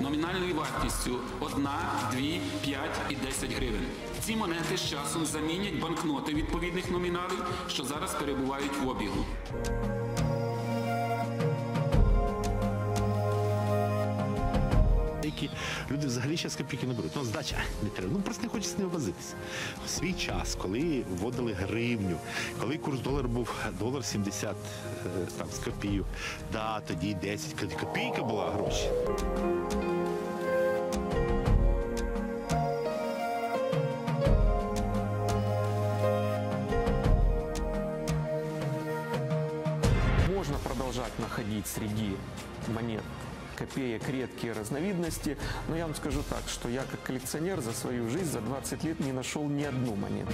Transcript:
номінальною вартістю 1, 2, 5 і 10 гривень. Ці монети з часом замінять банкноти відповідних номіналів, що зараз перебувають в обігу. Деякі люди взагалі зараз копійки не беруть. Ну, здача не треба. Ну просто не хочеться не возитися. В свій час, коли вводили гривню, коли курс долару був долар 70 е, там, з копійок, да, тоді 10, коли копійка була гроші. Можно продолжать находить среди монет копеек редкие разновидности, но я вам скажу так, что я как коллекционер за свою жизнь, за 20 лет не нашел ни одну монету.